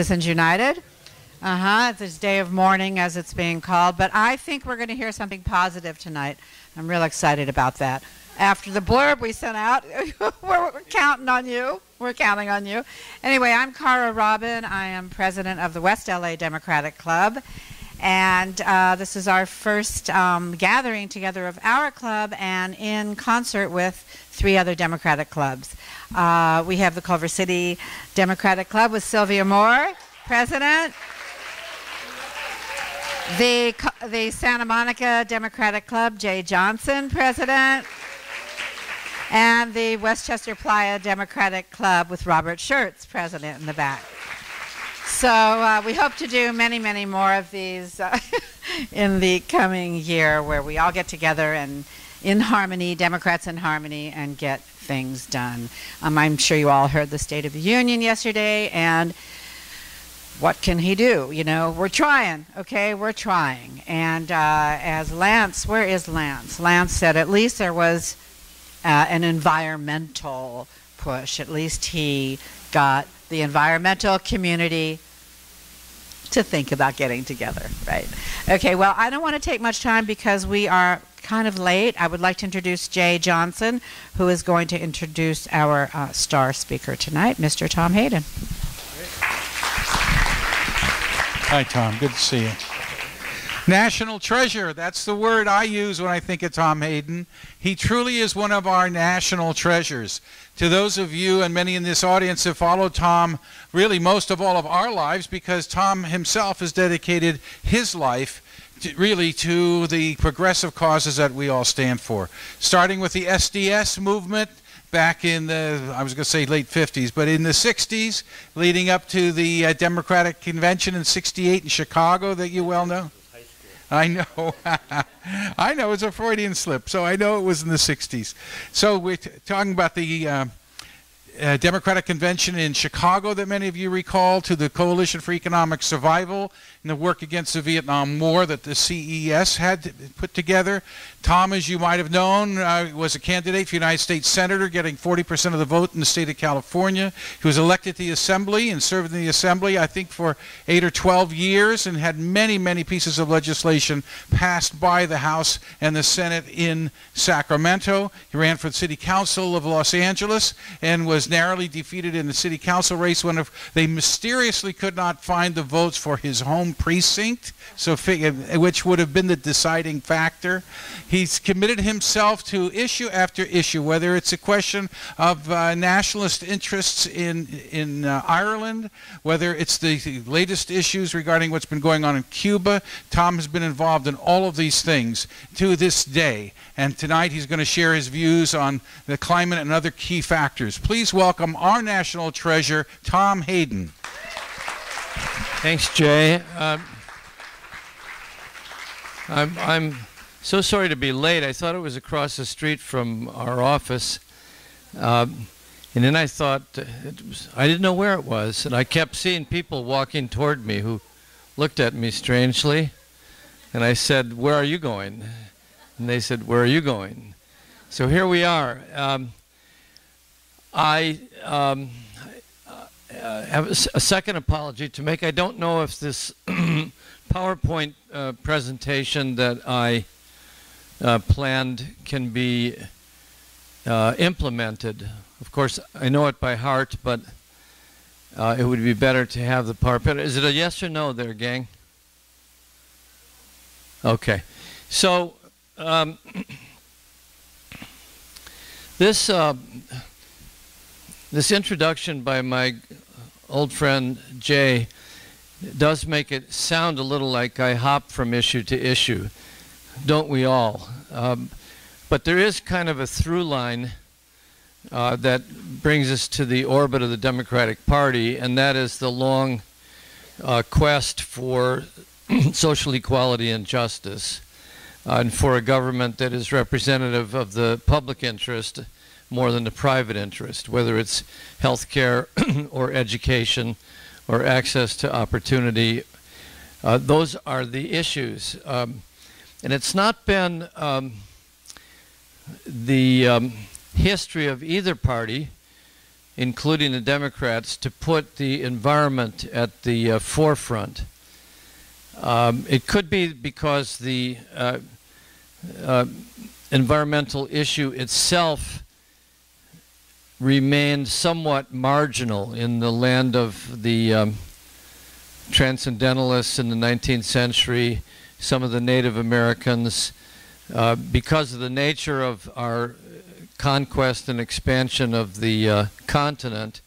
Citizens United. Uh huh. It's this day of mourning, as it's being called. But I think we're going to hear something positive tonight. I'm real excited about that. After the blurb we sent out, we're, we're counting on you. We're counting on you. Anyway, I'm Cara Robin. I am president of the West LA Democratic Club. And uh, this is our first um, gathering together of our club and in concert with three other Democratic clubs. Uh, we have the Culver City Democratic Club with Sylvia Moore, president. The, the Santa Monica Democratic Club, Jay Johnson, president. And the Westchester Playa Democratic Club with Robert Schertz, president in the back. So uh, we hope to do many, many more of these uh, in the coming year where we all get together and in harmony, Democrats in harmony, and get things done. Um, I'm sure you all heard the State of the Union yesterday, and what can he do? You know, we're trying, okay? We're trying. And uh, as Lance, where is Lance? Lance said at least there was uh, an environmental push. At least he got the environmental community to think about getting together, right? Okay, well, I don't want to take much time because we are kind of late. I would like to introduce Jay Johnson, who is going to introduce our uh, star speaker tonight, Mr. Tom Hayden. Hi, Tom. Good to see you. National treasure. That's the word I use when I think of Tom Hayden. He truly is one of our national treasures. To those of you and many in this audience have followed Tom really most of all of our lives because Tom himself has dedicated his life to, really to the progressive causes that we all stand for. Starting with the SDS movement back in the, I was going to say late 50s, but in the 60s, leading up to the uh, Democratic Convention in 68 in Chicago that you well know. I know. I know it's a Freudian slip, so I know it was in the 60s. So we're talking about the uh, uh, Democratic Convention in Chicago that many of you recall, to the Coalition for Economic Survival and the work against the Vietnam War that the CES had put together. Tom, as you might have known, uh, was a candidate for United States Senator, getting 40% of the vote in the state of California. He was elected to the Assembly and served in the Assembly, I think, for eight or 12 years and had many, many pieces of legislation passed by the House and the Senate in Sacramento. He ran for the City Council of Los Angeles and was narrowly defeated in the City Council race when they mysteriously could not find the votes for his home precinct, so which would have been the deciding factor. He's committed himself to issue after issue, whether it's a question of uh, nationalist interests in in uh, Ireland, whether it's the, the latest issues regarding what's been going on in Cuba. Tom has been involved in all of these things to this day, and tonight he's going to share his views on the climate and other key factors. Please welcome our national treasure, Tom Hayden. Thanks, Jay. Um, I'm, I'm so sorry to be late. I thought it was across the street from our office. Um, and then I thought, was, I didn't know where it was. And I kept seeing people walking toward me who looked at me strangely. And I said, Where are you going? And they said, Where are you going? So here we are. Um, I um, uh, have a, a, second apology to make. I don't know if this PowerPoint uh, presentation that I uh, planned can be uh, implemented. Of course, I know it by heart, but uh, it would be better to have the PowerPoint. Is it a yes or no there, gang? Okay. So, um, this, uh, this introduction by my old friend Jay does make it sound a little like I hop from issue to issue don't we all? Um, but there is kind of a through line uh, that brings us to the orbit of the Democratic Party, and that is the long uh, quest for social equality and justice, uh, and for a government that is representative of the public interest more than the private interest, whether it's health care or education or access to opportunity. Uh, those are the issues. Um, and it's not been um, the um, history of either party including the Democrats, to put the environment at the uh, forefront. Um, it could be because the uh, uh, environmental issue itself remained somewhat marginal in the land of the um, transcendentalists in the 19th century, some of the Native Americans, uh, because of the nature of our conquest and expansion of the uh, continent,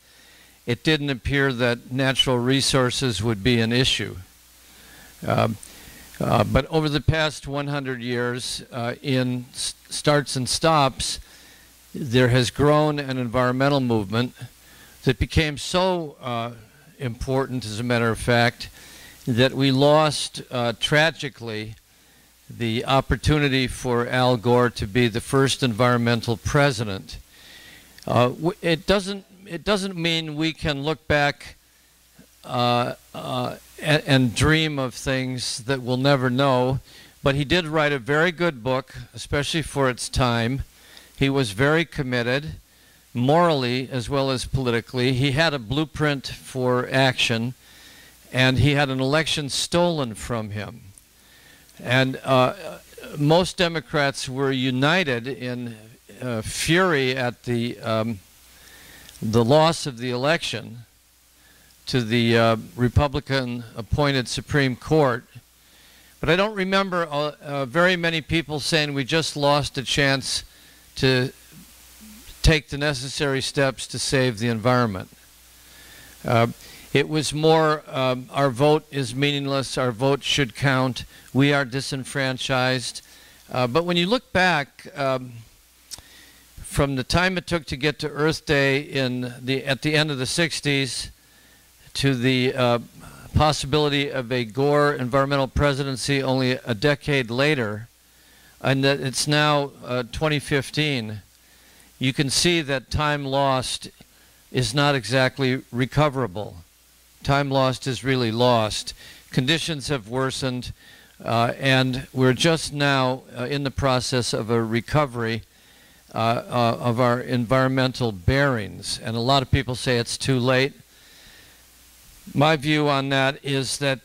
it didn't appear that natural resources would be an issue. Um, uh, but over the past 100 years, uh, in starts and stops, there has grown an environmental movement that became so uh, important, as a matter of fact, that we lost uh, tragically the opportunity for Al Gore to be the first environmental president. Uh, it doesn't it doesn't mean we can look back uh, uh, and, and, dream of things that we'll never know. But he did write a very good book, especially for its time. He was very committed, morally as well as politically. He had a blueprint for action, and he had an election stolen from him. And uh, most Democrats were united in uh, fury at the um, the loss of the election to the uh, Republican-appointed Supreme Court. But I don't remember uh, uh, very many people saying we just lost a chance to take the necessary steps to save the environment. Uh, it was more, um, our vote is meaningless, our vote should count, we are disenfranchised. Uh, but when you look back, um, from the time it took to get to Earth Day in the, at the end of the 60s to the uh, possibility of a Gore environmental presidency only a decade later, and it's now uh, 2015, you can see that time lost is not exactly recoverable. Time lost is really lost. Conditions have worsened, uh, and we're just now uh, in the process of a recovery uh, uh, of our environmental bearings. And a lot of people say it's too late. My view on that is that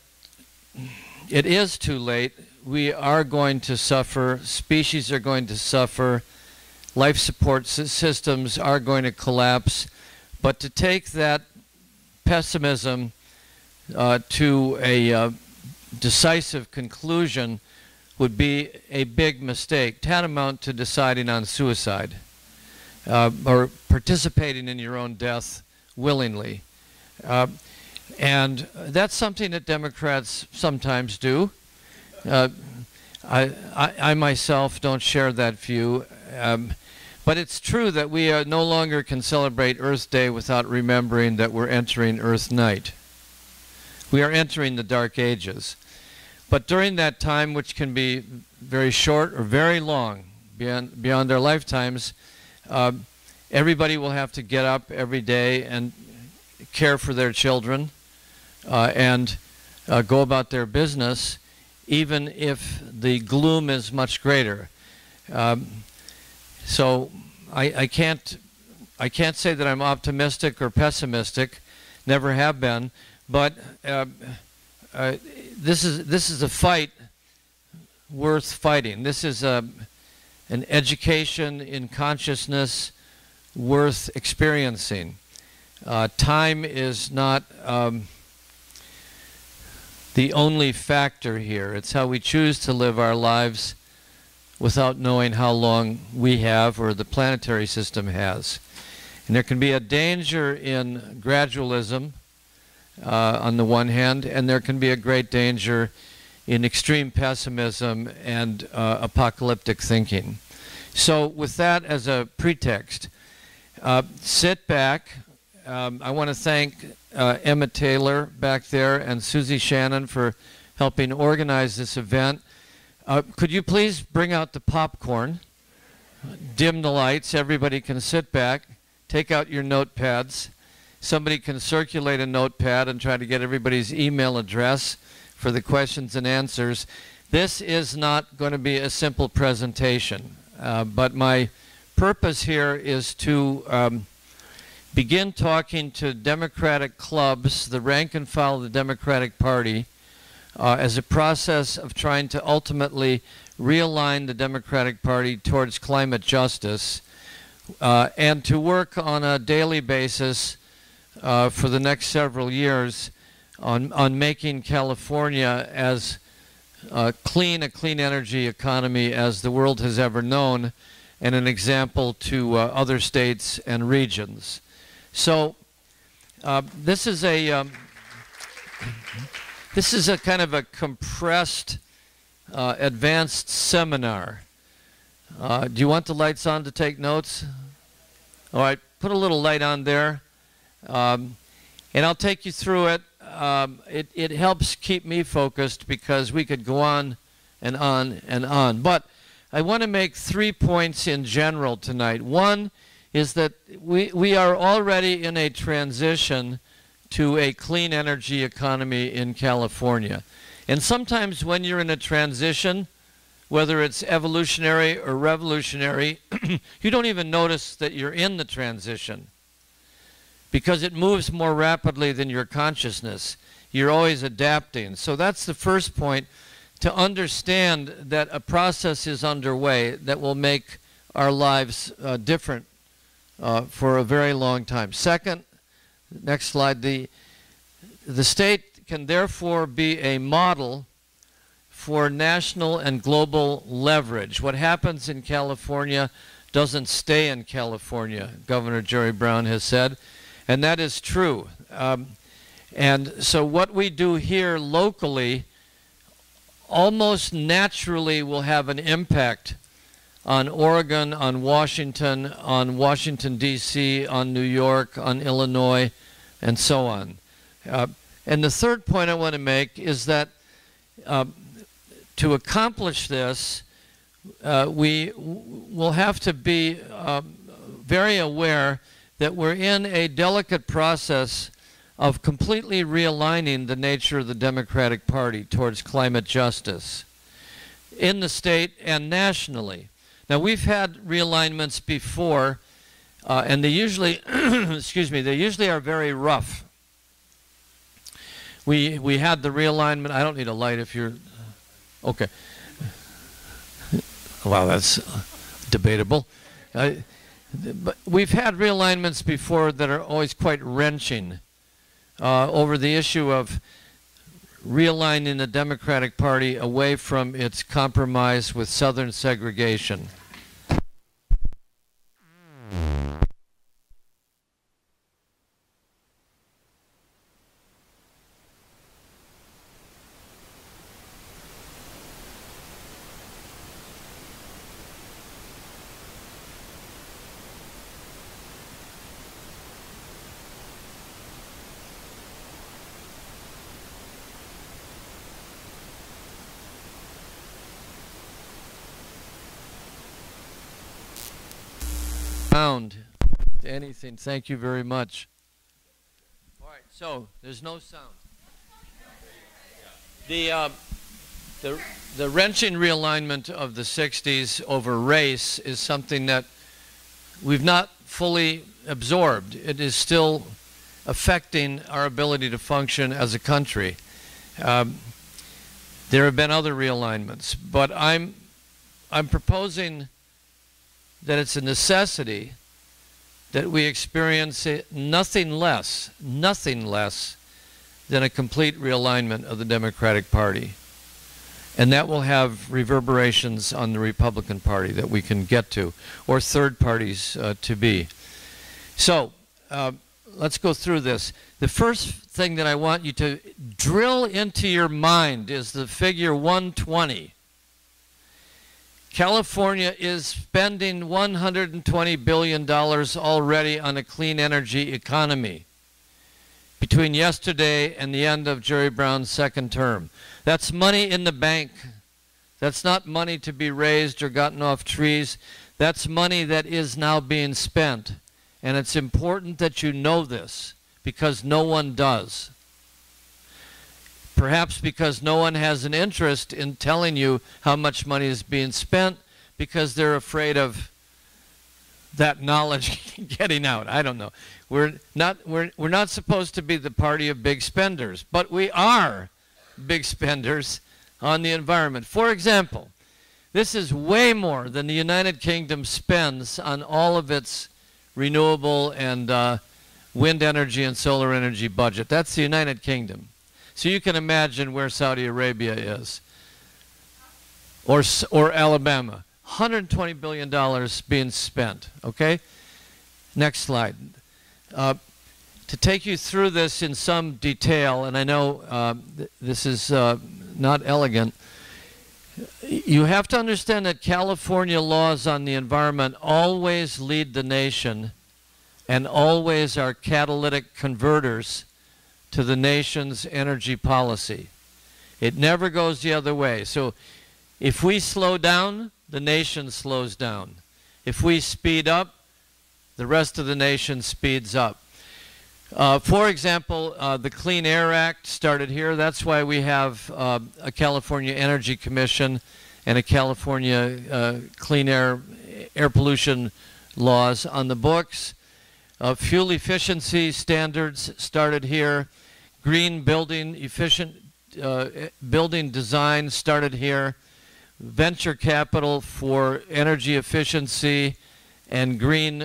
it is too late. We are going to suffer, species are going to suffer, life support systems are going to collapse. But to take that pessimism uh, to a uh, decisive conclusion would be a big mistake, tantamount to deciding on suicide uh, or participating in your own death willingly. Uh, and that's something that Democrats sometimes do. Uh, I, I, I, myself don't share that view. Um, but it's true that we no longer can celebrate Earth Day without remembering that we're entering Earth Night. We are entering the Dark Ages. But during that time, which can be very short or very long, beyond, beyond their lifetimes, uh, everybody will have to get up every day and care for their children uh, and uh, go about their business, even if the gloom is much greater. Um, so I, I can't I can't say that I'm optimistic or pessimistic, never have been, but uh, uh, this is this is a fight worth fighting. This is a, an education in consciousness worth experiencing. Uh, time is not um, the only factor here. It's how we choose to live our lives without knowing how long we have or the planetary system has. And there can be a danger in gradualism uh, on the one hand, and there can be a great danger in extreme pessimism and uh, apocalyptic thinking. So, with that as a pretext, uh, sit back. Um, I want to thank uh, Emma Taylor back there and Susie Shannon for helping organize this event. Uh, could you please bring out the popcorn? Dim the lights. Everybody can sit back. Take out your notepads. Somebody can circulate a notepad and try to get everybody's email address for the questions and answers. This is not going to be a simple presentation, uh, but my purpose here is to um, begin talking to Democratic clubs, the rank and file of the Democratic Party, uh, as a process of trying to ultimately realign the Democratic Party towards climate justice, uh, and to work on a daily basis uh, for the next several years on, on making California as uh, clean a clean energy economy as the world has ever known and an example to uh, other states and regions. So uh, this is a um, this is a kind of a compressed uh, advanced seminar. Uh, do you want the lights on to take notes? All right, put a little light on there. Um, and I'll take you through it. Um, it. It helps keep me focused because we could go on and on and on. But I want to make three points in general tonight. One is that we, we are already in a transition to a clean energy economy in California. And sometimes when you're in a transition, whether it's evolutionary or revolutionary, you don't even notice that you're in the transition because it moves more rapidly than your consciousness. You're always adapting. So that's the first point to understand that a process is underway that will make our lives uh, different uh, for a very long time. Second, next slide, the, the state can therefore be a model for national and global leverage. What happens in California doesn't stay in California, Governor Jerry Brown has said. And that is true. Um, and so what we do here locally almost naturally will have an impact on Oregon, on Washington, on Washington, D.C., on New York, on Illinois, and so on. Uh, and the third point I want to make is that uh, to accomplish this, uh, we will have to be um, very aware that we're in a delicate process of completely realigning the nature of the Democratic Party towards climate justice in the state and nationally. Now, we've had realignments before, uh, and they usually, excuse me, they usually are very rough. We, we had the realignment, I don't need a light if you're, okay. Wow, that's debatable. Uh, but we've had realignments before that are always quite wrenching uh, over the issue of realigning the Democratic Party away from its compromise with Southern segregation. Sound anything. Thank you very much. All right, so there's no sound. The, uh, the, the wrenching realignment of the 60s over race is something that we've not fully absorbed. It is still affecting our ability to function as a country. Um, there have been other realignments, but I'm, I'm proposing that it's a necessity that we experience nothing less, nothing less than a complete realignment of the Democratic Party. And that will have reverberations on the Republican Party that we can get to, or third parties uh, to be. So uh, let's go through this. The first thing that I want you to drill into your mind is the figure 120. California is spending $120 billion already on a clean energy economy between yesterday and the end of Jerry Brown's second term. That's money in the bank. That's not money to be raised or gotten off trees. That's money that is now being spent. And it's important that you know this because no one does perhaps because no one has an interest in telling you how much money is being spent because they're afraid of that knowledge getting out. I don't know. We're not we're we're not supposed to be the party of big spenders, but we are big spenders on the environment. For example, this is way more than the United Kingdom spends on all of its renewable and uh, wind energy and solar energy budget. That's the United Kingdom. So you can imagine where Saudi Arabia is, or or Alabama. 120 billion dollars being spent. Okay. Next slide. Uh, to take you through this in some detail, and I know uh, th this is uh, not elegant, you have to understand that California laws on the environment always lead the nation and always are catalytic converters to the nation's energy policy. It never goes the other way. So if we slow down, the nation slows down. If we speed up, the rest of the nation speeds up. Uh, for example, uh, the Clean Air Act started here. That's why we have uh, a California Energy Commission and a California uh, Clean Air air pollution laws on the books. Uh, fuel efficiency standards started here. Green building efficient uh, building design started here. Venture capital for energy efficiency and green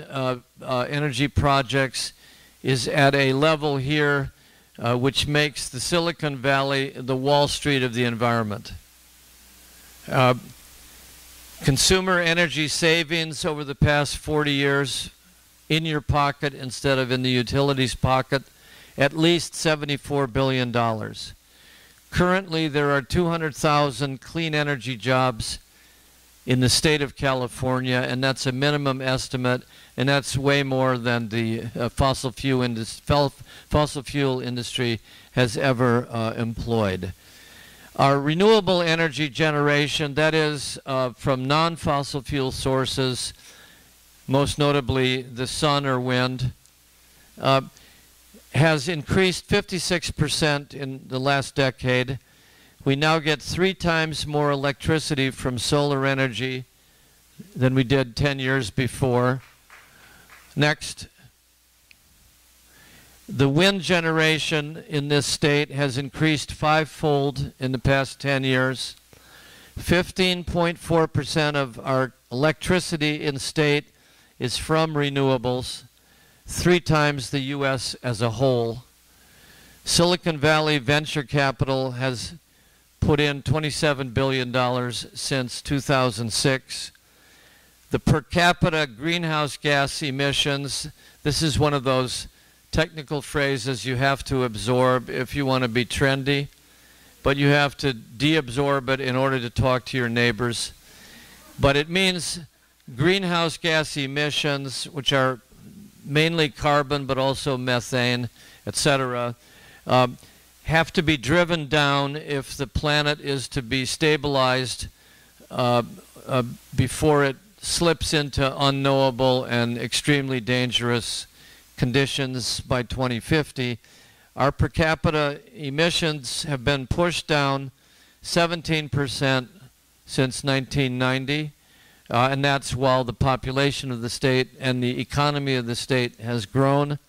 energy projects is at a level here uh, which makes the Silicon Valley the Wall Street of the environment. Uh, consumer energy savings over the past 40 years in your pocket instead of in the utilities pocket, at least $74 billion. Currently, there are 200,000 clean energy jobs in the state of California, and that's a minimum estimate and that's way more than the uh, fossil fuel indus- fossil fuel industry has ever uh, employed. Our renewable energy generation, that is uh, from non-fossil fuel sources, most notably the sun or wind, uh, has increased 56% in the last decade. We now get three times more electricity from solar energy than we did 10 years before. Next. The wind generation in this state has increased fivefold in the past 10 years. 15.4% of our electricity in state is from renewables, three times the U.S. as a whole. Silicon Valley venture capital has put in $27 billion since 2006 the per capita greenhouse gas emissions, this is one of those technical phrases you have to absorb if you want to be trendy, but you have to deabsorb it in order to talk to your neighbors. But it means greenhouse gas emissions, which are mainly carbon but also methane, etc., uh, have to be driven down if the planet is to be stabilized uh, uh, before it slips into unknowable and extremely dangerous conditions by 2050. Our per capita emissions have been pushed down 17% since 1990, uh, and that's while the population of the state and the economy of the state has grown,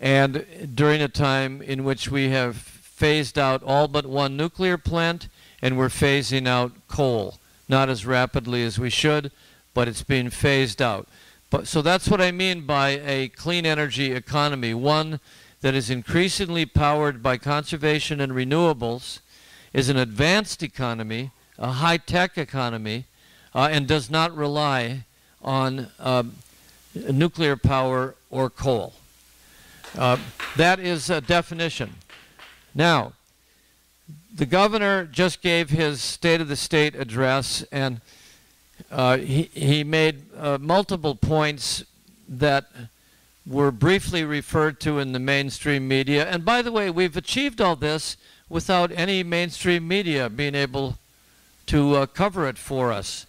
and during a time in which we have phased out all but one nuclear plant and we're phasing out coal, not as rapidly as we should, but it's being phased out. But, so that's what I mean by a clean energy economy, one that is increasingly powered by conservation and renewables, is an advanced economy, a high-tech economy, uh, and does not rely on uh, nuclear power or coal. Uh, that is a definition. Now, the governor just gave his State of the State address, and uh, he, he made uh, multiple points that were briefly referred to in the mainstream media. And by the way, we've achieved all this without any mainstream media being able to uh, cover it for us.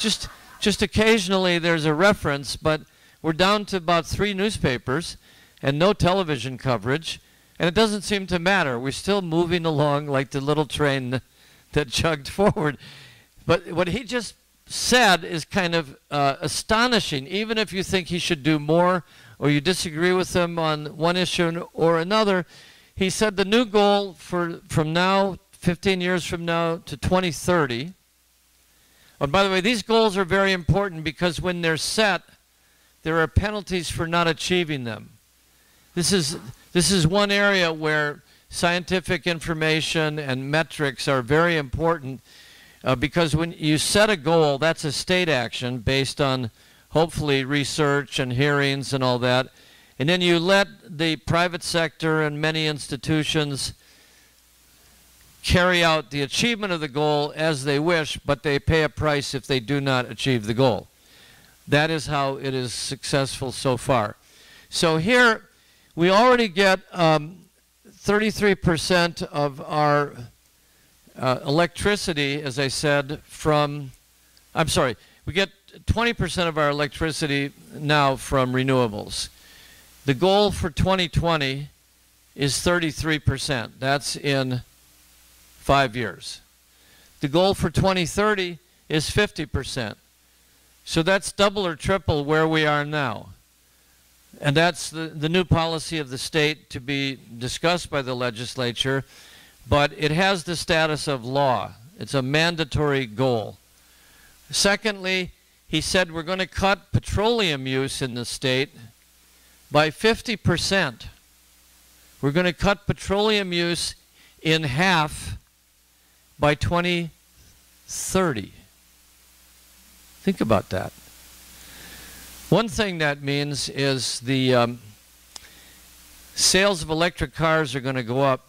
Just, just occasionally there's a reference, but we're down to about three newspapers and no television coverage. And it doesn't seem to matter. We're still moving along like the little train that chugged forward. But what he just said is kind of uh, astonishing, even if you think he should do more or you disagree with him on one issue or another. He said the new goal for from now, 15 years from now to 2030. And by the way, these goals are very important because when they're set, there are penalties for not achieving them. This is this is one area where scientific information and metrics are very important uh, because when you set a goal, that's a state action based on hopefully research and hearings and all that. And then you let the private sector and many institutions carry out the achievement of the goal as they wish, but they pay a price if they do not achieve the goal. That is how it is successful so far. So here we already get um, 33% of our uh, electricity, as I said, from, I'm sorry, we get 20% of our electricity now from renewables. The goal for 2020 is 33%. That's in five years. The goal for 2030 is 50%. So that's double or triple where we are now. And that's the, the new policy of the state to be discussed by the legislature, but it has the status of law. It's a mandatory goal. Secondly, he said we're going to cut petroleum use in the state by 50%. We're going to cut petroleum use in half by 2030. Think about that. One thing that means is the um, sales of electric cars are going to go up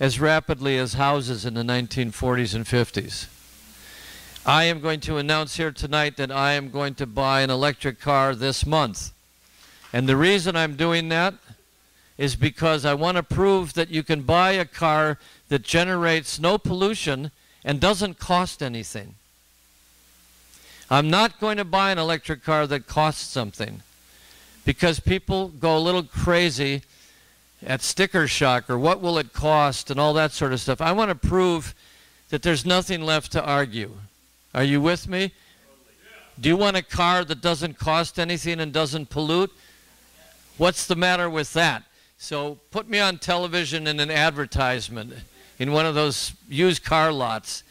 as rapidly as houses in the 1940s and 50s. I am going to announce here tonight that I am going to buy an electric car this month. And the reason I'm doing that is because I want to prove that you can buy a car that generates no pollution and doesn't cost anything. I'm not going to buy an electric car that costs something because people go a little crazy at sticker shock or what will it cost and all that sort of stuff. I want to prove that there's nothing left to argue. Are you with me? Do you want a car that doesn't cost anything and doesn't pollute? What's the matter with that? So put me on television in an advertisement in one of those used car lots.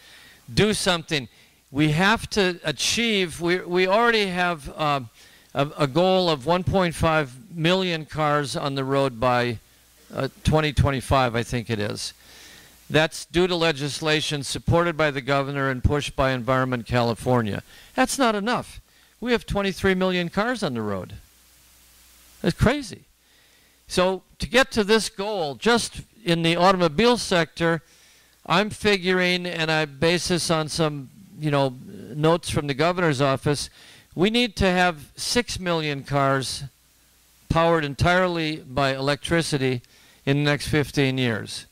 Do something we have to achieve, we, we already have uh, a, a, goal of 1.5 million cars on the road by uh, 2025, I think it is. That's due to legislation supported by the governor and pushed by Environment California. That's not enough. We have 23 million cars on the road. That's crazy. So to get to this goal, just in the automobile sector, I'm figuring, and I base this on some you know, notes from the governor's office, we need to have 6 million cars powered entirely by electricity in the next 15 years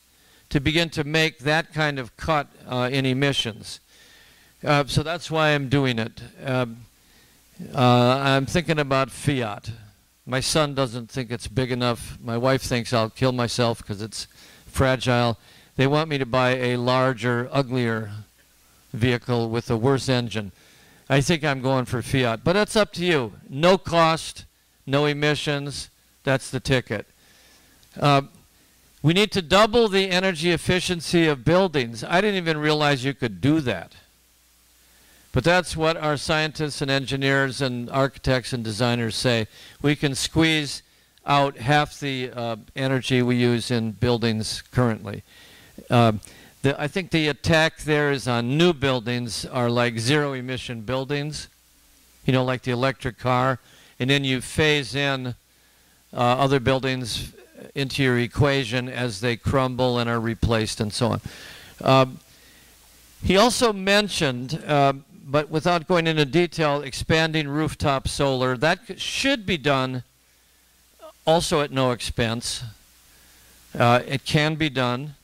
to begin to make that kind of cut uh, in emissions. Uh, so that's why I'm doing it. Um, uh, I'm thinking about Fiat. My son doesn't think it's big enough. My wife thinks I'll kill myself because it's fragile. They want me to buy a larger, uglier vehicle with a worse engine. I think I'm going for Fiat, but that's up to you. No cost, no emissions. That's the ticket. Uh, we need to double the energy efficiency of buildings. I didn't even realize you could do that. But that's what our scientists and engineers and architects and designers say. We can squeeze out half the uh, energy we use in buildings currently. Uh, the, I think the attack there is on new buildings are like zero emission buildings, you know, like the electric car, and then you phase in uh, other buildings into your equation as they crumble and are replaced and so on. Um, he also mentioned, uh, but without going into detail, expanding rooftop solar. That should be done also at no expense. Uh, it can be done.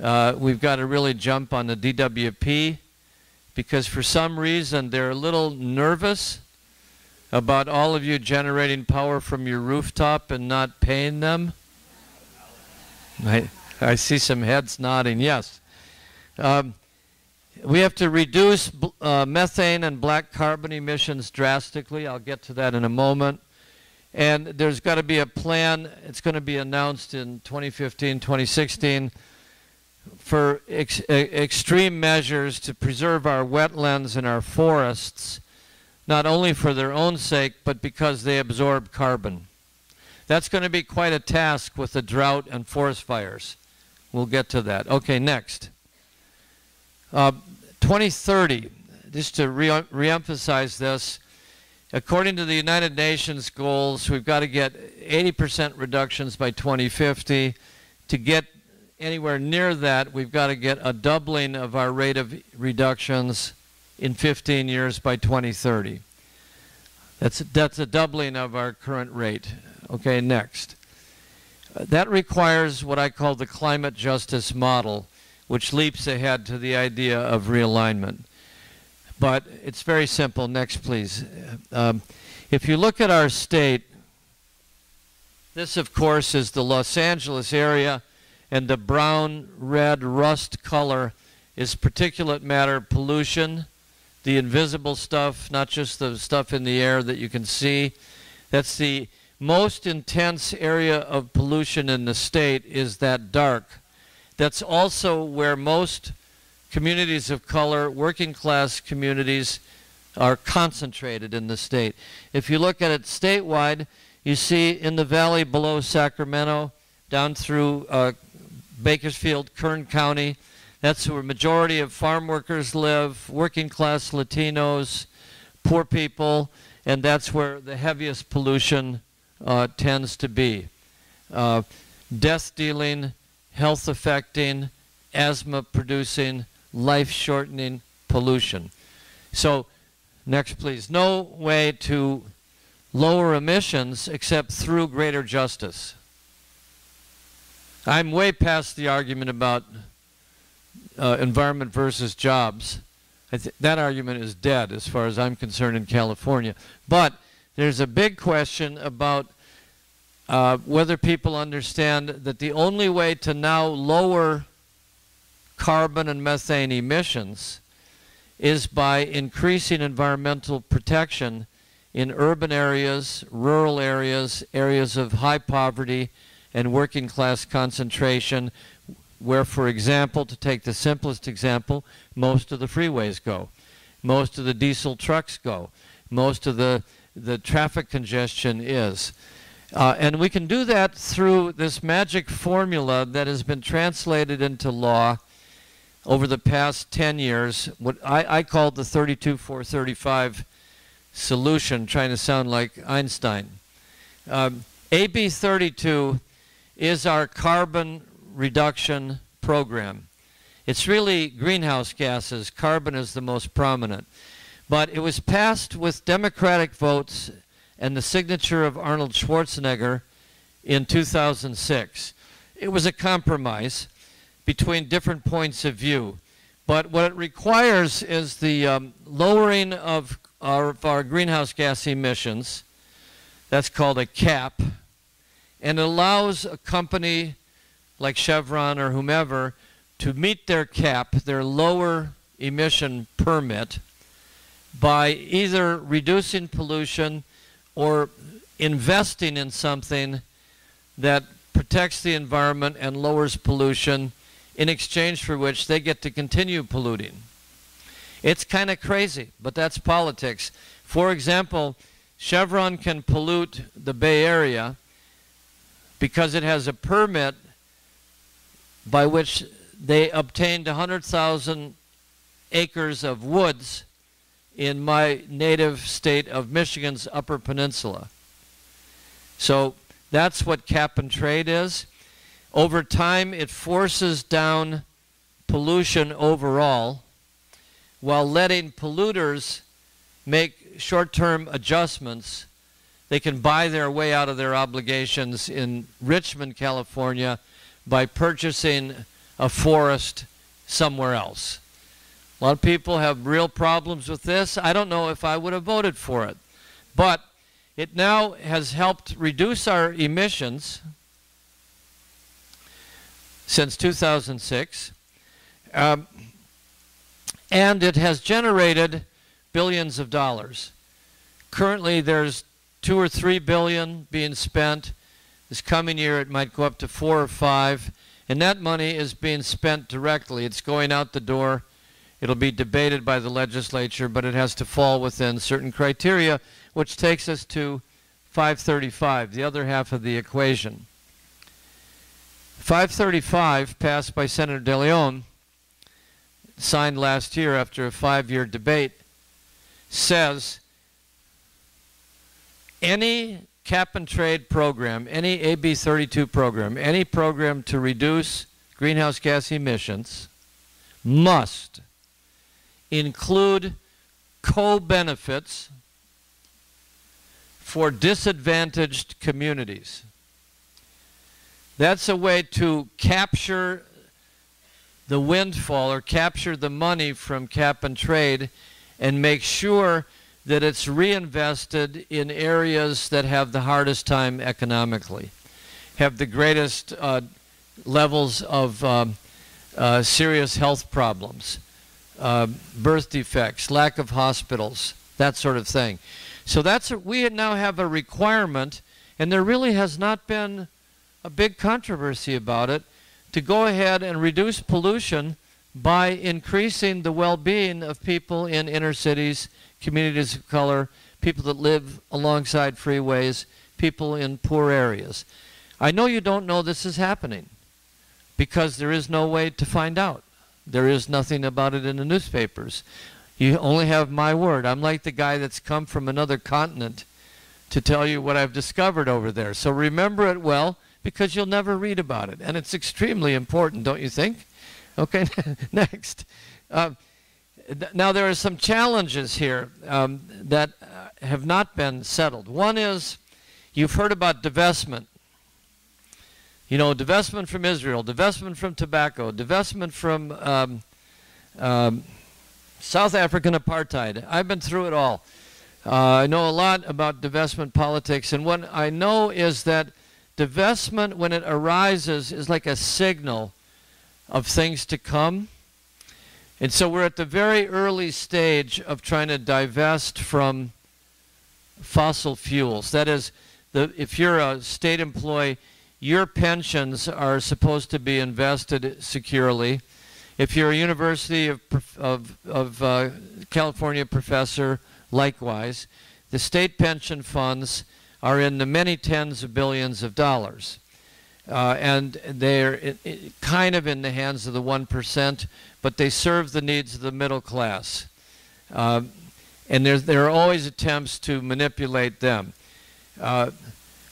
Uh, we've got to really jump on the DWP because for some reason they're a little nervous about all of you generating power from your rooftop and not paying them. I, I see some heads nodding, yes. Um, We have to reduce uh, methane and black carbon emissions drastically. I'll get to that in a moment. And there's got to be a plan. It's going to be announced in 2015, 2016 for ex extreme measures to preserve our wetlands and our forests, not only for their own sake, but because they absorb carbon. That's going to be quite a task with the drought and forest fires. We'll get to that. Okay, next. Uh, 2030, just to re emphasize this, according to the United Nations goals, we've got to get 80% reductions by 2050. To get anywhere near that, we've got to get a doubling of our rate of reductions in 15 years by 2030. That's, that's a doubling of our current rate. Okay, next. That requires what I call the climate justice model, which leaps ahead to the idea of realignment. But it's very simple. Next, please. Um, if you look at our state, this, of course, is the Los Angeles area and the brown, red, rust color is particulate matter pollution, the invisible stuff, not just the stuff in the air that you can see. That's the most intense area of pollution in the state is that dark. That's also where most communities of color, working class communities, are concentrated in the state. If you look at it statewide, you see in the valley below Sacramento, down through uh, Bakersfield, Kern County. That's where majority of farm workers live, working class Latinos, poor people, and that's where the heaviest pollution uh, tends to be. Uh, death dealing, health affecting, asthma producing, life shortening pollution. So, next please. No way to lower emissions except through greater justice. I'm way past the argument about uh, environment versus jobs. that argument is dead as far as I'm concerned in California. But there's a big question about uh, whether people understand that the only way to now lower carbon and methane emissions is by increasing environmental protection in urban areas, rural areas, areas of high poverty, and working class concentration where, for example, to take the simplest example, most of the freeways go, most of the diesel trucks go, most of the, the traffic congestion is. Uh, and we can do that through this magic formula that has been translated into law over the past 10 years, what I, I called the 32-435 solution, trying to sound like Einstein. Um, AB 32 is our carbon reduction program. It's really greenhouse gases. Carbon is the most prominent. But it was passed with Democratic votes and the signature of Arnold Schwarzenegger in 2006. It was a compromise between different points of view. But what it requires is the um, lowering of our, of our greenhouse gas emissions. That's called a cap and it allows a company like Chevron or whomever to meet their cap, their lower emission permit, by either reducing pollution or investing in something that protects the environment and lowers pollution, in exchange for which they get to continue polluting. It's kind of crazy, but that's politics. For example, Chevron can pollute the Bay Area because it has a permit by which they obtained 100,000 acres of woods in my native state of Michigan's Upper Peninsula. So that's what cap and trade is. Over time, it forces down pollution overall while letting polluters make short term adjustments they can buy their way out of their obligations in Richmond, California by purchasing a forest somewhere else. A lot of people have real problems with this. I don't know if I would have voted for it. But it now has helped reduce our emissions since 2006. Um, and it has generated billions of dollars. Currently, there's two or three billion being spent. This coming year, it might go up to four or five, and that money is being spent directly. It's going out the door. It'll be debated by the legislature, but it has to fall within certain criteria, which takes us to 535, the other half of the equation. 535, passed by Senator De Leon, signed last year after a five year debate, says any cap and trade program, any AB 32 program, any program to reduce greenhouse gas emissions must include co benefits for disadvantaged communities. That's a way to capture the windfall or capture the money from cap and trade and make sure that it's reinvested in areas that have the hardest time economically, have the greatest uh, levels of um, uh, serious health problems, uh, birth defects, lack of hospitals, that sort of thing. So that's a, we now have a requirement, and there really has not been a big controversy about it, to go ahead and reduce pollution by increasing the well-being of people in inner cities, communities of color, people that live alongside freeways, people in poor areas. I know you don't know this is happening because there is no way to find out. There is nothing about it in the newspapers. You only have my word. I'm like the guy that's come from another continent to tell you what I've discovered over there. So remember it well because you'll never read about it. And it's extremely important, don't you think? Okay, next. Uh, th- now, there are some challenges here um, that uh, have not been settled. One is you've heard about divestment. You know, divestment from Israel, divestment from tobacco, divestment from um, um, South African apartheid. I've been through it all. Uh, I know a lot about divestment politics, and what I know is that divestment, when it arises, is like a signal of things to come. And so we're at the very early stage of trying to divest from fossil fuels. That is, the, if you're a state employee, your pensions are supposed to be invested securely. If you're a University of, of, of uh, California professor, likewise, the state pension funds are in the many tens of billions of dollars. Uh, and they're it, it, kind of in the hands of the 1%, but they serve the needs of the middle class. Uh, and there, are always attempts to manipulate them. Uh,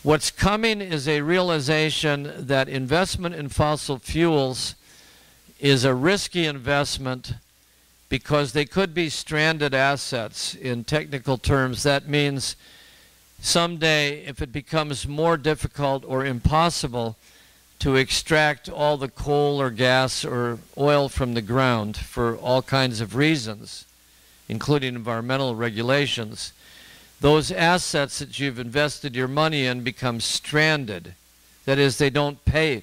what's coming is a realization that investment in fossil fuels is a risky investment because they could be stranded assets in technical terms. That means someday, if it becomes more difficult or impossible to extract all the coal or gas or oil from the ground for all kinds of reasons, including environmental regulations, those assets that you've invested your money in become stranded. That is, they don't pay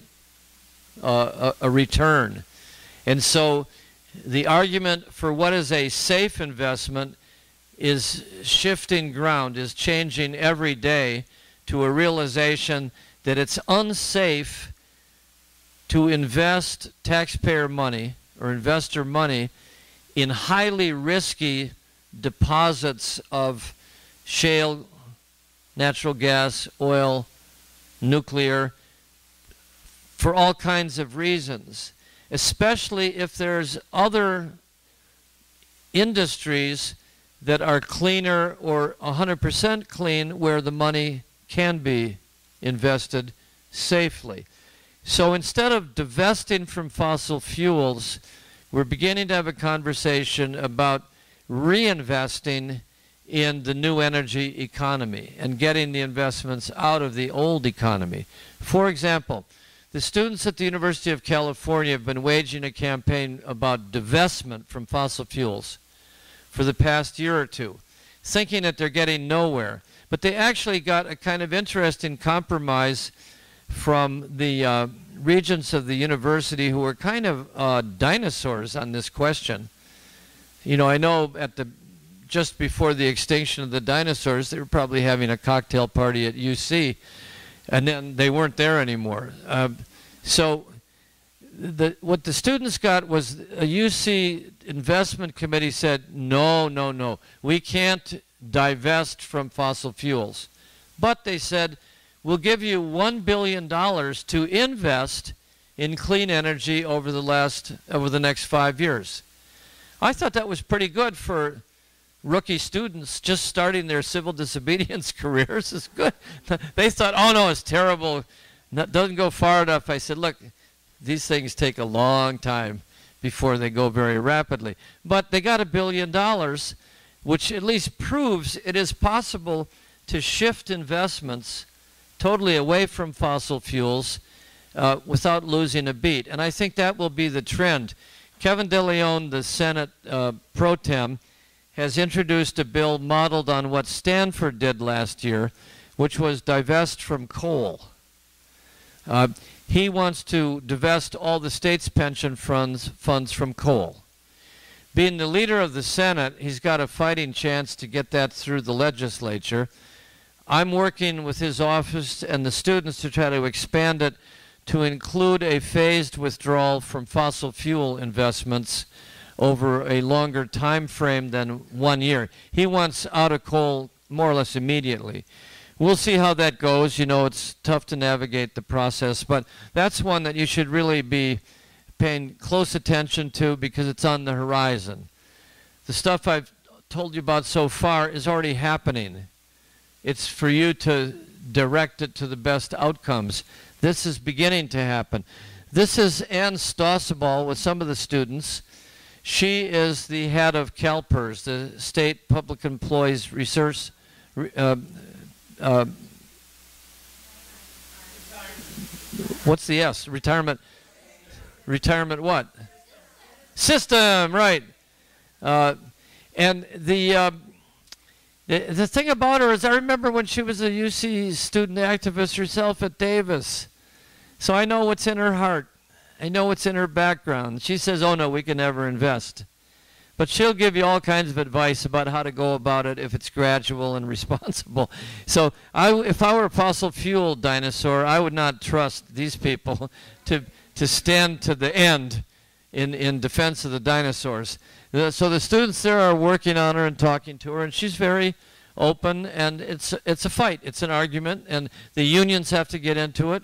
uh, a, a return. And so the argument for what is a safe investment is shifting ground, is changing every day to a realization that it's unsafe to invest taxpayer money or investor money in highly risky deposits of shale, natural gas, oil, nuclear, for all kinds of reasons, especially if there's other industries that are cleaner or 100% clean where the money can be invested safely. So instead of divesting from fossil fuels, we're beginning to have a conversation about reinvesting in the new energy economy and getting the investments out of the old economy. For example, the students at the University of California have been waging a campaign about divestment from fossil fuels for the past year or two, thinking that they're getting nowhere. But they actually got a kind of interesting compromise from the uh, regents of the university who were kind of uh, dinosaurs on this question. you know, I know at the just before the extinction of the dinosaurs, they were probably having a cocktail party at UC, and then they weren't there anymore. Uh, so, the, what the students got was a UC investment committee said, no, no, no, we can't divest from fossil fuels. But they said, we'll give you $1 billion to invest in clean energy over the last over the next five years. I thought that was pretty good for rookie students just starting their civil disobedience careers. Is good. they thought, oh no, it's terrible. Doesn't go far enough. I said, look, these things take a long time before they go very rapidly. But they got a billion dollars, which at least proves it is possible to shift investments totally away from fossil fuels uh, without losing a beat. And I think that will be the trend. Kevin DeLeon, the Senate uh, pro tem, has introduced a bill modeled on what Stanford did last year, which was divest from coal. Uh, he wants to divest all the state's pension funds, funds from coal. Being the leader of the Senate, he's got a fighting chance to get that through the legislature. I'm working with his office and the students to try to expand it to include a phased withdrawal from fossil fuel investments over a longer time frame than one year. He wants out of coal more or less immediately. We'll see how that goes. You know, it's tough to navigate the process, but that's one that you should really be paying close attention to because it's on the horizon. The stuff I've told you about so far is already happening. It's for you to direct it to the best outcomes. This is beginning to happen. This is Anne Stausboll with some of the students. She is the head of CalPERS, the State Public Employees Research. Uh, uh, what's the S? Retirement. Retirement what? System, right. Uh, and the, uh, the, the thing about her is I remember when she was a UC student activist herself at Davis. So I know what's in her heart. I know what's in her background. She says, oh no, we can never invest. But she'll give you all kinds of advice about how to go about it if it's gradual and responsible. So I, if I were a fossil fuel dinosaur, I would not trust these people to, to stand to the end in, in defense of the dinosaurs. So the students there are working on her and talking to her, and she's very open, and it's, it's a fight. It's an argument, and the unions have to get into it.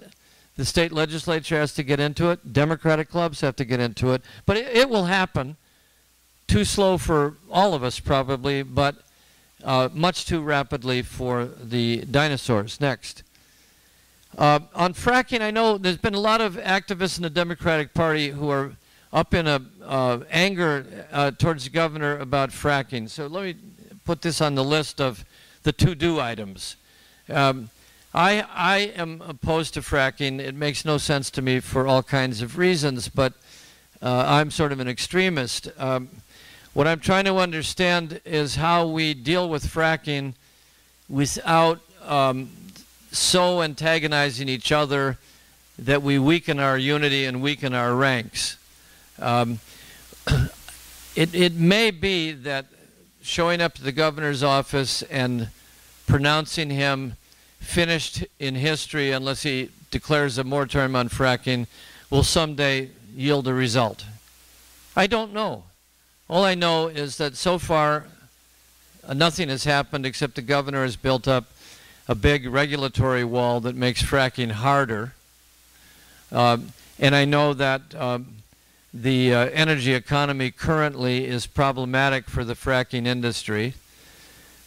The state legislature has to get into it. Democratic clubs have to get into it. But it, it will happen. Too slow for all of us, probably, but uh, much too rapidly for the dinosaurs. Next. Uh, on fracking, I know there's been a lot of activists in the Democratic Party who are up in a uh, anger uh, towards the governor about fracking. So let me put this on the list of the to-do items. Um, I, I am opposed to fracking. It makes no sense to me for all kinds of reasons, but uh, I'm sort of an extremist. Um, what I'm trying to understand is how we deal with fracking without um, so antagonizing each other that we weaken our unity and weaken our ranks. Um, it, it may be that showing up to the governor's office and pronouncing him finished in history unless he declares a moratorium on fracking will someday yield a result. I don't know. All I know is that so far uh, nothing has happened except the governor has built up a big regulatory wall that makes fracking harder. Uh, and I know that uh, the uh, energy economy currently is problematic for the fracking industry.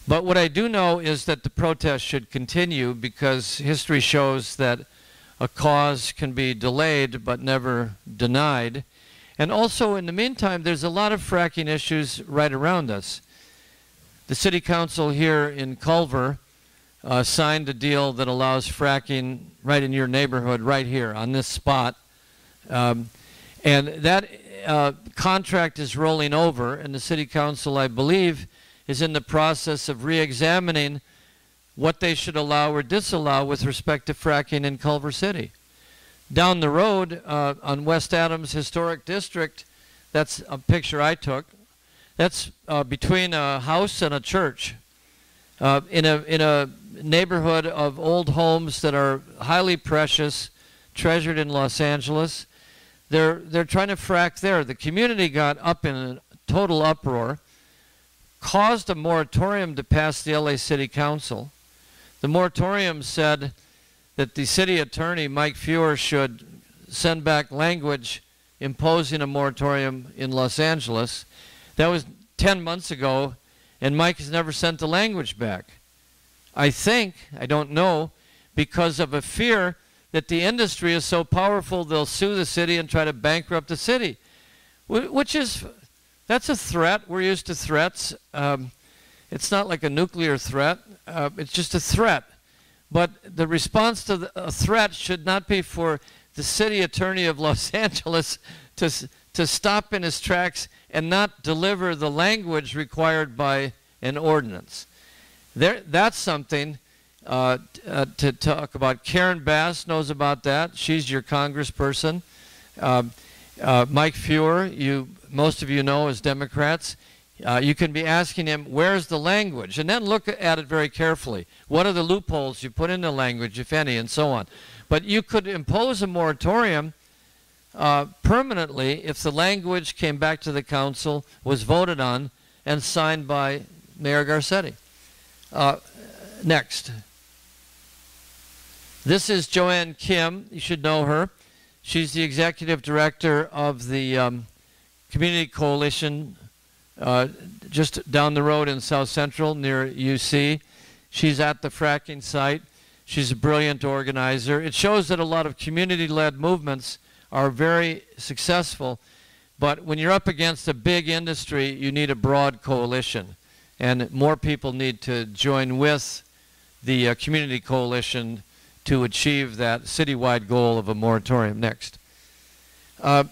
But what I do know is that the protest should continue because history shows that a cause can be delayed but never denied. And also, in the meantime, there's a lot of fracking issues right around us. The city council here in Culver uh, signed a deal that allows fracking right in your neighborhood, right here on this spot. Um, and that uh, contract is rolling over, and the city council, I believe, is in the process of re-examining what they should allow or disallow with respect to fracking in Culver City. Down the road uh, on West Adams Historic District, that's a picture I took. That's uh, between a house and a church. Uh, in a in a neighborhood of old homes that are highly precious, treasured in Los Angeles. They're they're trying to frack there. The community got up in a total uproar, caused a moratorium to pass the LA City Council. The moratorium said that the city attorney Mike Feuer should send back language imposing a moratorium in Los Angeles. That was 10 months ago, and Mike has never sent the language back. I think, I don't know, because of a fear that the industry is so powerful they'll sue the city and try to bankrupt the city, which is, that's a threat. We're used to threats. Um, it's not like a nuclear threat, uh, it's just a threat. But the response to the, a threat should not be for the city attorney of Los Angeles to, to stop in his tracks and not deliver the language required by an ordinance. There, that's something uh, uh, to talk about. Karen Bass knows about that. She's your congressperson. Uh, uh Mike Feuer, you most of you know as Democrats. Uh, you can be asking him, where's the language? And then look at it very carefully. What are the loopholes you put in the language, if any, and so on. But you could impose a moratorium uh, permanently if the language came back to the council, was voted on, and signed by Mayor Garcetti. Uh, next. This is Joanne Kim. You should know her. She's the executive director of the um, Community Coalition uh, just down the road in South Central near UC. She's at the fracking site. She's a brilliant organizer. It shows that a lot of community led movements are very successful, but when you're up against a big industry, you need a broad coalition. And more people need to join with the uh, community coalition to achieve that citywide goal of a moratorium. Next. Uh,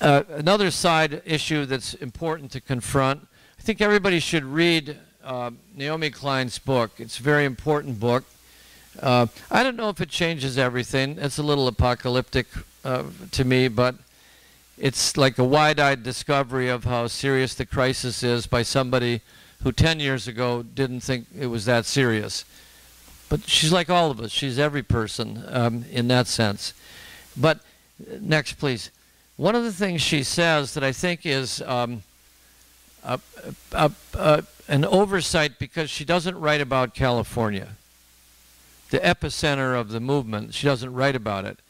uh, another side issue that's important to confront. I think everybody should read uh, Naomi Klein's book. It's a very important book. Uh, I don't know if it changes everything. It's a little apocalyptic uh, to me, but it's like a wide-eyed discovery of how serious the crisis is by somebody who 10 years ago didn't think it was that serious. But she's like all of us. She's every person um, in that sense. But uh, next, please. One of the things she says that I think is um, a, a, a, an oversight because she doesn't write about California, the epicenter of the movement. She doesn't write about it.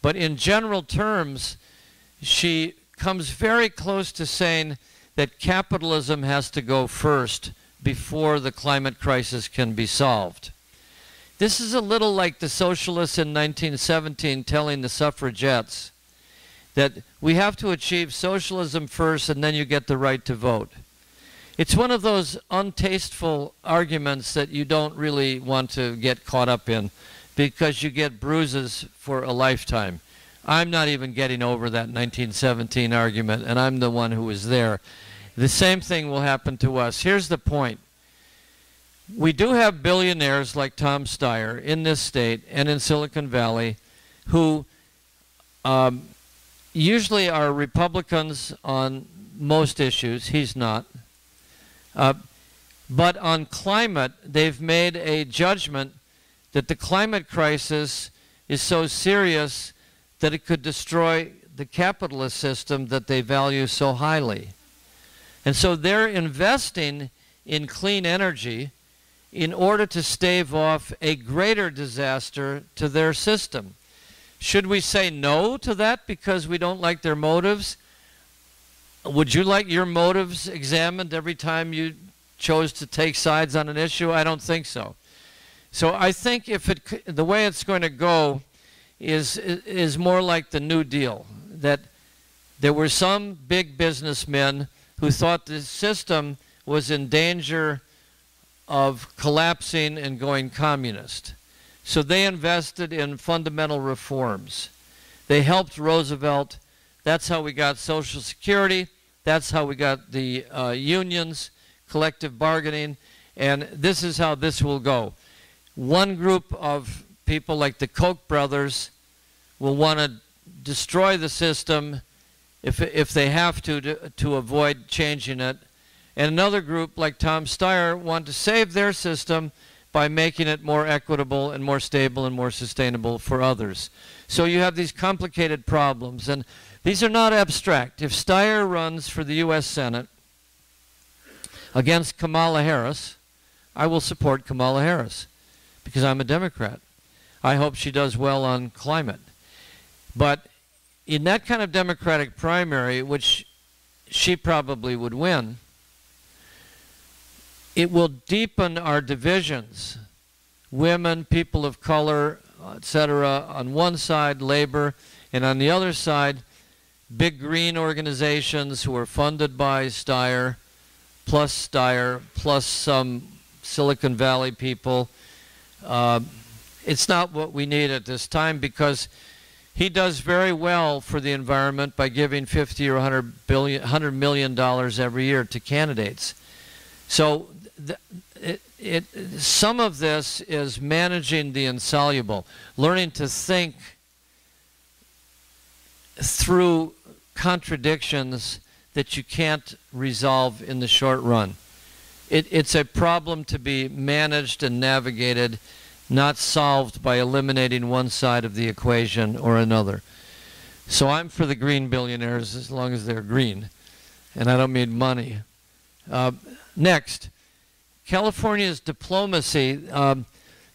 But in general terms, she comes very close to saying that capitalism has to go first before the climate crisis can be solved. This is a little like the socialists in 1917 telling the suffragettes that we have to achieve socialism first and then you get the right to vote. It's one of those untasteful arguments that you don't really want to get caught up in because you get bruises for a lifetime. I'm not even getting over that 1917 argument, and I'm the one who was there. The same thing will happen to us. Here's the point. We do have billionaires like Tom Steyer in this state and in Silicon Valley who um, usually are Republicans on most issues. He's not. Uh, but on climate, they've made a judgment that the climate crisis is so serious that it could destroy the capitalist system that they value so highly. And so they're investing in clean energy in order to stave off a greater disaster to their system. Should we say no to that because we don't like their motives? Would you like your motives examined every time you chose to take sides on an issue? I don't think so. So I think if it the way it's going to go is is more like the New Deal that there were some big businessmen who thought the system was in danger of collapsing and going communist. So they invested in fundamental reforms. They helped Roosevelt. That's how we got Social Security. That's how we got the uh, unions, collective bargaining. And this is how this will go. One group of people, like the Koch brothers, will want to destroy the system if, if they have to, to, to avoid changing it. And another group like Tom Steyer want to save their system by making it more equitable and more stable and more sustainable for others. So you have these complicated problems. And these are not abstract. If Steyer runs for the U.S. Senate against Kamala Harris, I will support Kamala Harris because I'm a Democrat. I hope she does well on climate. But in that kind of Democratic primary, which she probably would win, it will deepen our divisions. Women, people of color, etc., on one side, labor, and on the other side, big green organizations who are funded by Steyer, plus Steyer, plus some Silicon Valley people. Uh, it's not what we need at this time because he does very well for the environment by giving 50 or 100 billion, 100 million dollars every year to candidates. So it, it, some of this is managing the insoluble, learning to think through contradictions that you can't resolve in the short run. It, it's a problem to be managed and navigated, not solved by eliminating one side of the equation or another. So I'm for the green billionaires as long as they're green, and I don't mean money. Uh, next. California's diplomacy, um,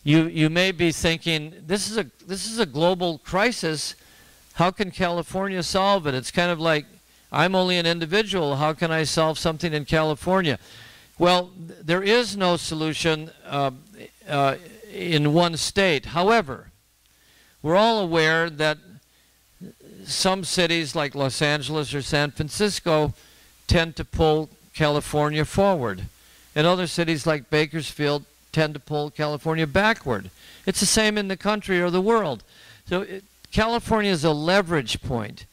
you, you may be thinking, this is, a, this is a global crisis. How can California solve it? It's kind of like, I'm only an individual. How can I solve something in California? Well, there is no solution uh, uh, in one state. However, we're all aware that some cities like Los Angeles or San Francisco tend to pull California forward and other cities like Bakersfield tend to pull California backward. It's the same in the country or the world. So it, California is a leverage point,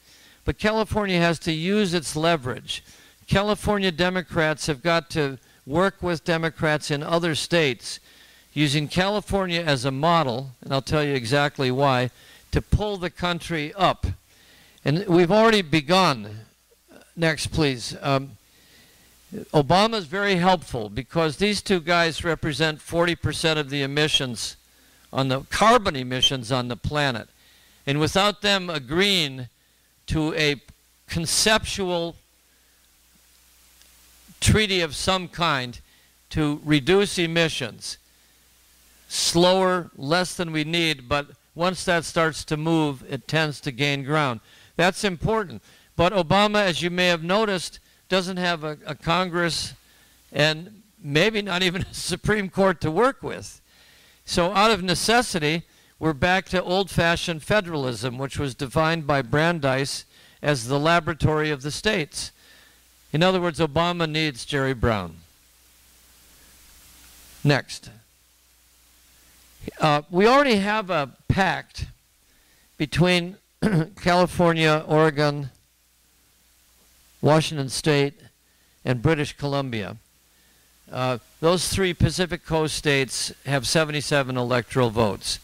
but California has to use its leverage. California Democrats have got to work with Democrats in other states using California as a model, and I'll tell you exactly why, to pull the country up. And we've already begun. Next, please. Um, Obama is very helpful because these two guys represent 40% of the emissions on the carbon emissions on the planet. And without them agreeing to a conceptual treaty of some kind to reduce emissions, slower, less than we need, but once that starts to move, it tends to gain ground. That's important. But Obama, as you may have noticed, doesn't have a, a Congress and maybe not even a Supreme Court to work with. So, out of necessity, we're back to old fashioned federalism, which was defined by Brandeis as the laboratory of the states. In other words, Obama needs Jerry Brown. Next. Uh, we already have a pact between California, Oregon, Washington State, and British Columbia. Uh, those three Pacific Coast states have 77 electoral votes.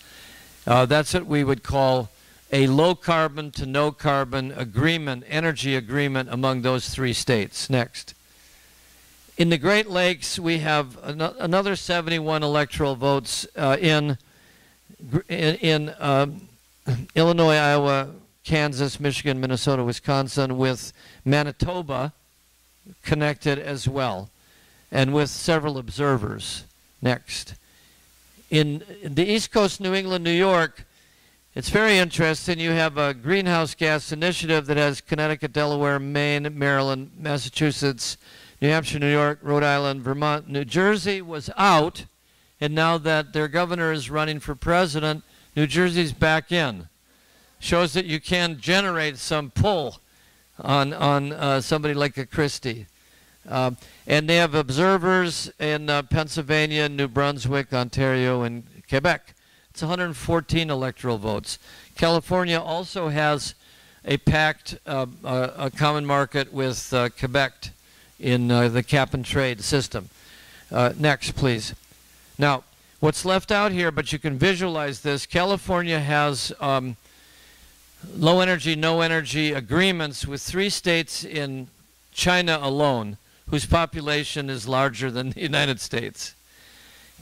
Uh, that's what we would call a low carbon to no carbon agreement, energy agreement among those three states. Next. In the Great Lakes, we have an another 71 electoral votes uh, in, in, in um, Illinois, Iowa, Kansas, Michigan, Minnesota, Wisconsin, with Manitoba connected as well, and with several observers. Next. In, the East Coast, New England, New York, it's very interesting. You have a greenhouse gas initiative that has Connecticut, Delaware, Maine, Maryland, Massachusetts, New Hampshire, New York, Rhode Island, Vermont, New Jersey was out, and now that their governor is running for president, New Jersey's back in shows that you can generate some pull on on uh, somebody like a Christie. Uh, and they have observers in uh, Pennsylvania, New Brunswick, Ontario, and Quebec. It's 114 electoral votes. California also has a pact, uh, a common market with uh, Quebec in uh, the cap and trade system. next, please. Now, what's left out here, but you can visualize this, California has um, low energy, no energy agreements with three states in China alone, whose population is larger than the United States.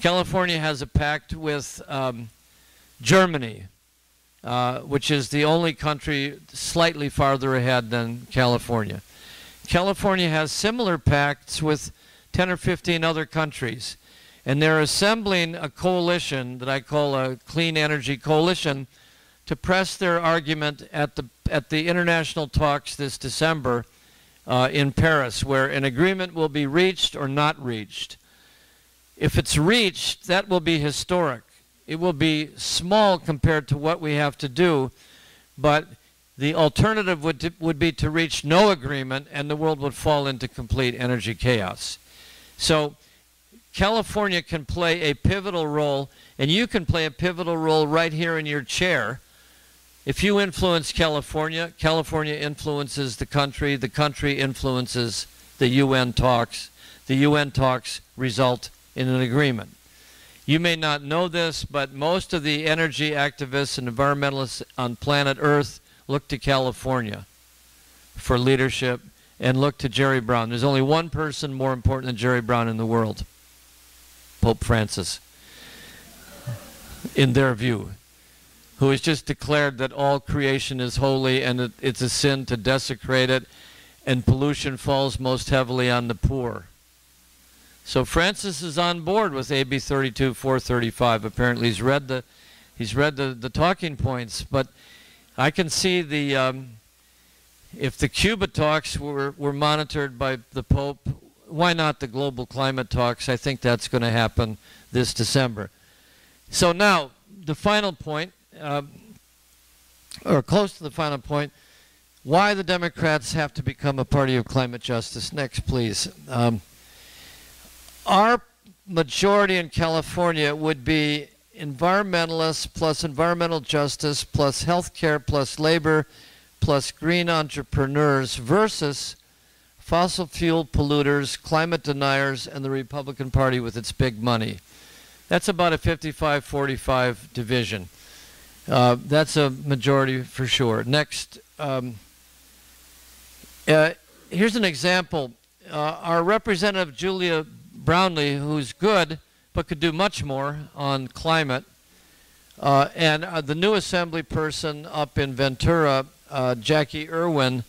California has a pact with um, Germany, uh, which is the only country slightly farther ahead than California. California has similar pacts with 10 or 15 other countries, and they're assembling a coalition that I call a Clean Energy Coalition to press their argument at the, at the international talks this December uh, in Paris, where an agreement will be reached or not reached. If it's reached, that will be historic. It will be small compared to what we have to do, but the alternative would, would be to reach no agreement and the world would fall into complete energy chaos. So California can play a pivotal role, and you can play a pivotal role right here in your chair. If you influence California, California influences the country, the country influences the UN talks, the UN talks result in an agreement. You may not know this, but most of the energy activists and environmentalists on planet Earth look to California for leadership and look to Jerry Brown. There's only one person more important than Jerry Brown in the world Pope Francis, in their view, who has just declared that all creation is holy and it, it's a sin to desecrate it, and pollution falls most heavily on the poor. So Francis is on board with AB 32 435. Apparently, he's read the he's read the, the talking points, but I can see the um, if the Cuba talks were were monitored by the Pope, why not the global climate talks? I think that's going to happen this December. So now the final point, um, or close to the final point, why the Democrats have to become a party of climate justice. Next, please. Um, our majority in California would be environmentalists plus environmental justice plus healthcare plus labor plus green entrepreneurs versus fossil fuel polluters, climate deniers, and the Republican Party with its big money. That's about a 55 45 division. Uh, that's a majority for sure. Next, um, uh, here's an example. Uh, our representative Julia Brownley, who's good but could do much more on climate. Uh, and uh, the new assembly person up in Ventura, Jacqui Irwin,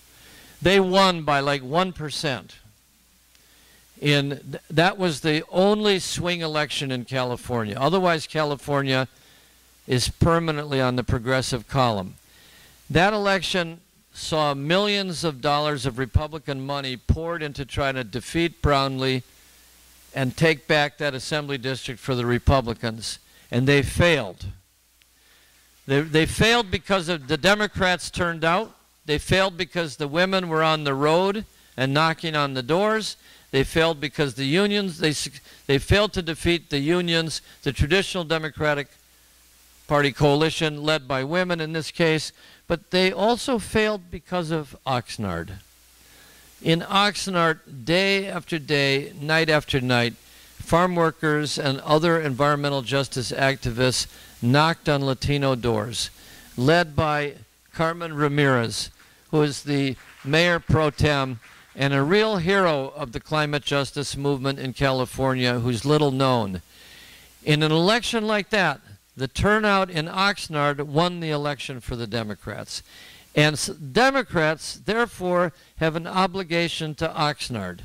they won by like 1%. In th- that was the only swing election in California. Otherwise, California is permanently on the progressive column. That election saw millions of dollars of Republican money poured into trying to defeat Brownley and take back that assembly district for the Republicans, and they failed. They, they failed because of the Democrats turned out. They failed because the women were on the road and knocking on the doors. They failed because the unions, they, they failed to defeat the unions, the traditional Democratic Party coalition led by women in this case, but they also failed because of Oxnard. In Oxnard, day after day, night after night, farm workers and other environmental justice activists knocked on Latino doors, led by Carmen Ramirez, who is the mayor pro tem and a real hero of the climate justice movement in California, who's little known. In an election like that, the turnout in Oxnard won the election for the Democrats. And Democrats, therefore, have an obligation to Oxnard.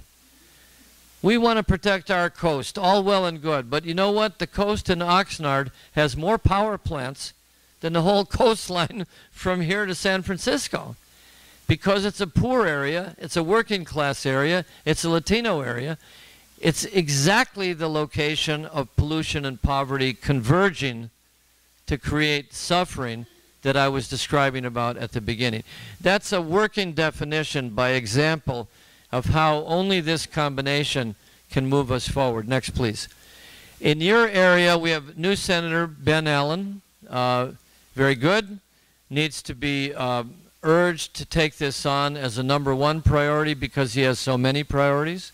We want to protect our coast, all well and good. But you know what? The coast in Oxnard has more power plants than the whole coastline from here to San Francisco. Because it's a poor area, it's a working class area, it's a Latino area. It's exactly the location of pollution and poverty converging to create suffering that I was describing about at the beginning. That's a working definition by example of how only this combination can move us forward. Next, please. In your area, we have new Senator Ben Allen. Uh, very good. Needs to be uh, urged to take this on as a number one priority because he has so many priorities.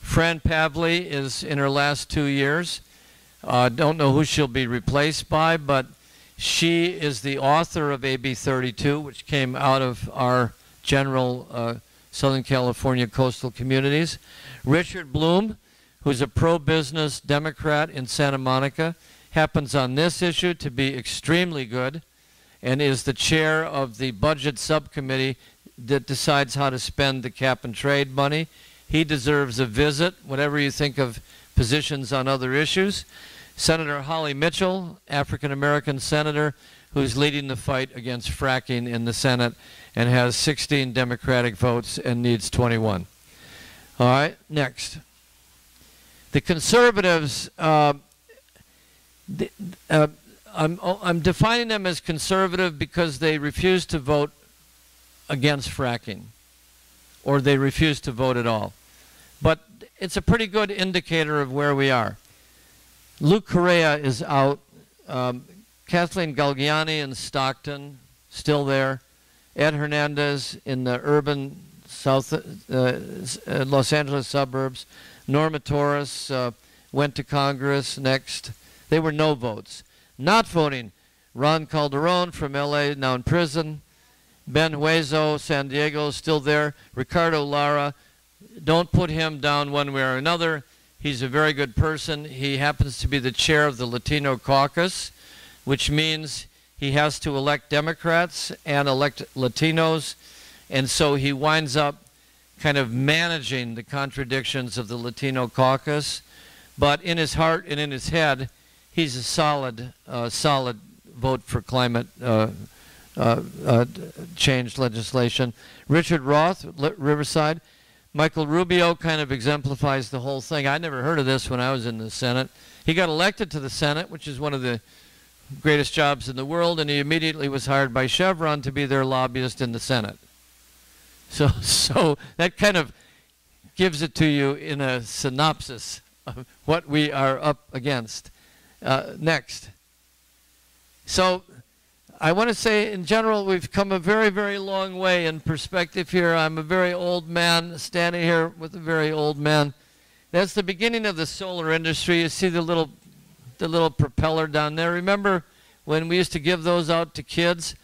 Fran Pavley is in her last two years. Uh, don't know who she'll be replaced by, but She is the author of AB 32, which came out of our general uh, Southern California coastal communities. Richard Bloom, who's a pro business Democrat in Santa Monica, happens on this issue to be extremely good and is the chair of the budget subcommittee that decides how to spend the cap and trade money. He deserves a visit, whatever you think of positions on other issues. Senator Holly Mitchell, African American senator, who's leading the fight against fracking in the Senate and has 16 Democratic votes and needs 21. All right, next. The conservatives, uh, uh, I'm, I'm defining them as conservative because they refuse to vote against fracking or they refuse to vote at all. But it's a pretty good indicator of where we are. Lou Correa is out. Um, Kathleen Galgiani in Stockton, still there. Ed Hernandez in the urban South uh, uh, Los Angeles suburbs. Norma Torres uh, went to Congress next. They were no votes. Not voting, Ron Calderon from LA, now in prison. Ben Hueso, San Diego, still there. Ricardo Lara, don't put him down one way or another. He's a very good person. He happens to be the chair of the Latino caucus, which means he has to elect Democrats and elect Latinos. And so he winds up kind of managing the contradictions of the Latino caucus. But in his heart and in his head, he's a solid, uh, solid vote for climate uh, uh, uh change legislation. Richard Roth, Riverside. Michael Rubio kind of exemplifies the whole thing. I never heard of this when I was in the Senate. He got elected to the Senate, which is one of the greatest jobs in the world, and he immediately was hired by Chevron to be their lobbyist in the Senate. So, so that kind of gives it to you in a synopsis of what we are up against. Uh, next. So, I want to say in general, we've come a very, very long way in perspective here. I'm a very old man standing here with a very old man. That's the beginning of the solar industry. You see the little, the little propeller down there. Remember when we used to give those out to kids?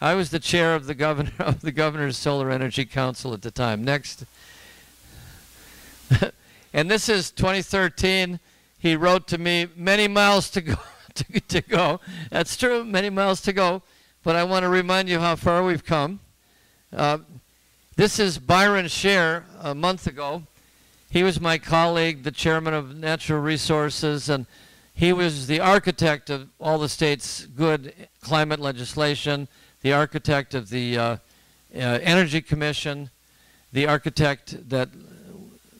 I was the chair of the governor of the governor's solar energy council at the time. Next. and this is 2013. He wrote to me, many miles to go. to, to go. That's true, many miles to go. But I want to remind you how far we've come. Uh, this is Byron Sher a month ago. He was my colleague, the chairman of Natural Resources, and he was the architect of all the state's good climate legislation the architect of the uh, uh, Energy Commission, the architect that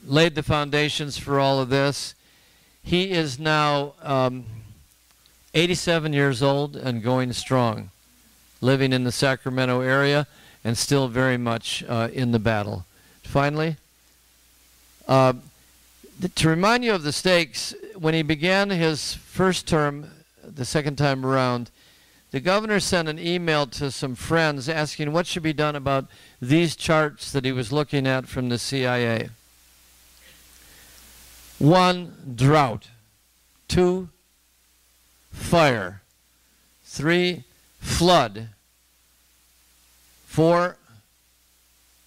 laid the foundations for all of this. He is now um, 87 years old and going strong, living in the Sacramento area and still very much uh, in the battle. Finally, uh, to remind you of the stakes, when he began his first term, the second time around, the governor sent an email to some friends asking what should be done about these charts that he was looking at from the CIA. One, drought. Two, fire. Three, flood. Four,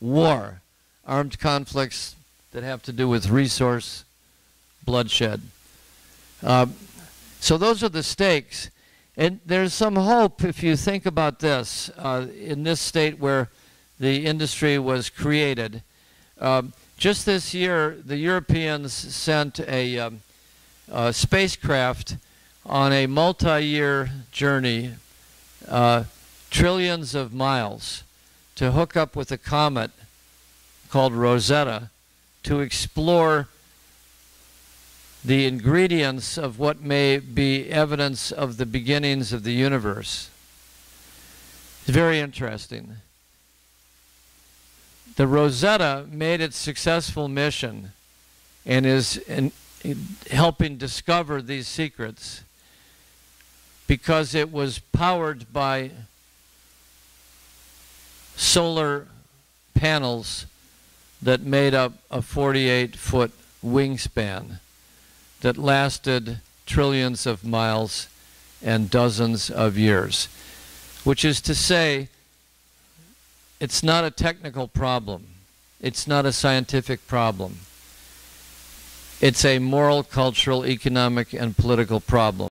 war. Armed conflicts that have to do with resource bloodshed. Uh, so those are the stakes. And there's some hope if you think about this uh, in this state where the industry was created. Um, just this year, the Europeans sent a, um, a spacecraft on a multi year journey, uh, trillions of miles, to hook up with a comet called Rosetta to explore the ingredients of what may be evidence of the beginnings of the universe. It's very interesting. The Rosetta made its successful mission and is in, in helping discover these secrets because it was powered by solar panels that made up a 48 foot wingspan that lasted trillions of miles and dozens of years. Which is to say, it's not a technical problem. It's not a scientific problem. It's a moral, cultural, economic, and political problem.